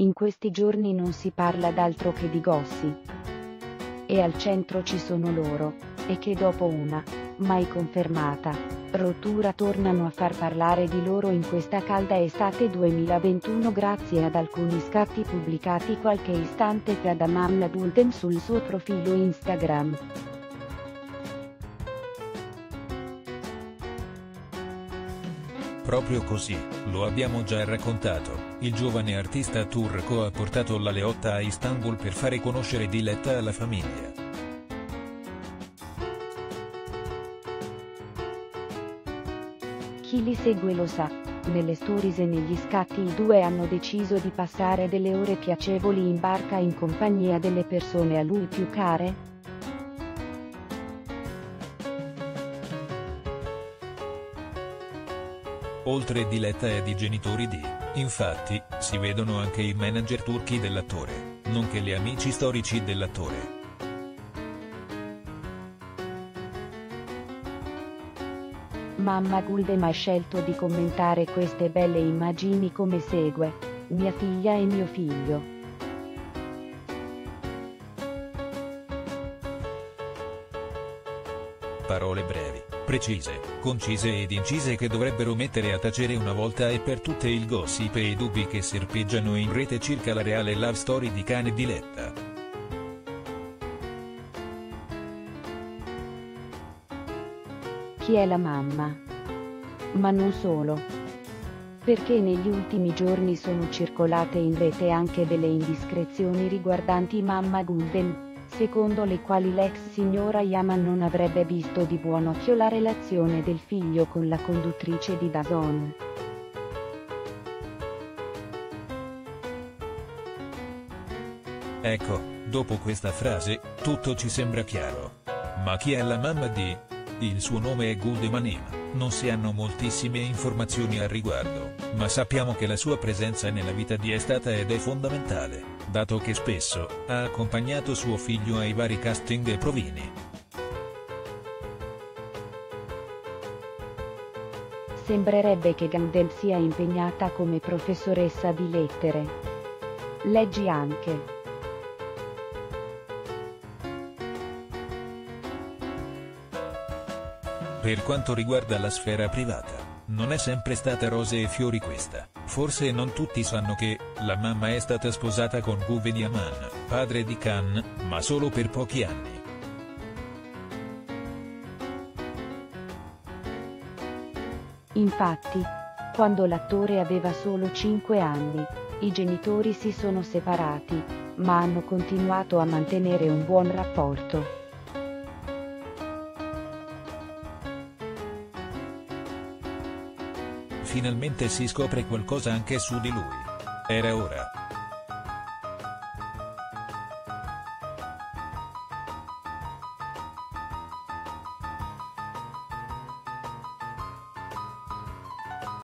In questi giorni non si parla d'altro che di gossip. E al centro ci sono loro, e che dopo una, mai confermata, rottura tornano a far parlare di loro in questa calda estate 2021 grazie ad alcuni scatti pubblicati qualche istante fa da Mamma Bulten sul suo profilo Instagram. Proprio così, lo abbiamo già raccontato, il giovane artista turco ha portato la Leotta a Istanbul per fare conoscere Diletta alla famiglia. Chi li segue lo sa, nelle stories e negli scatti i due hanno deciso di passare delle ore piacevoli in barca in compagnia delle persone a lui più care, Oltre Diletta ed i genitori di, infatti, si vedono anche i manager turchi dell'attore, nonché gli amici storici dell'attore. Mamma Guldem ha scelto di commentare queste belle immagini come segue. Mia figlia e mio figlio. Parole brevi, precise, concise ed incise che dovrebbero mettere a tacere una volta e per tutte il gossip e i dubbi che serpeggiano in rete circa la reale love story di Cane Diletta. Chi è la mamma? Ma non solo. Perché negli ultimi giorni sono circolate in rete anche delle indiscrezioni riguardanti mamma Gulden, secondo le quali l'ex signora Yaman non avrebbe visto di buon occhio la relazione del figlio con la conduttrice di Dazon. Ecco, dopo questa frase, tutto ci sembra chiaro. Ma chi è la mamma di? Il suo nome è Guldemanim, non si hanno moltissime informazioni al riguardo, ma sappiamo che la sua presenza nella vita di è stata ed è fondamentale, dato che spesso, ha accompagnato suo figlio ai vari casting e provini. Sembrerebbe che Gandel sia impegnata come professoressa di lettere. Leggi anche. Per quanto riguarda la sfera privata, non è sempre stata rose e fiori questa. Forse non tutti sanno che, la mamma è stata sposata con Guveni Aman, padre di Khan, ma solo per pochi anni. Infatti, quando l'attore aveva solo 5 anni, i genitori si sono separati, ma hanno continuato a mantenere un buon rapporto. Finalmente si scopre qualcosa anche su di lui. Era ora.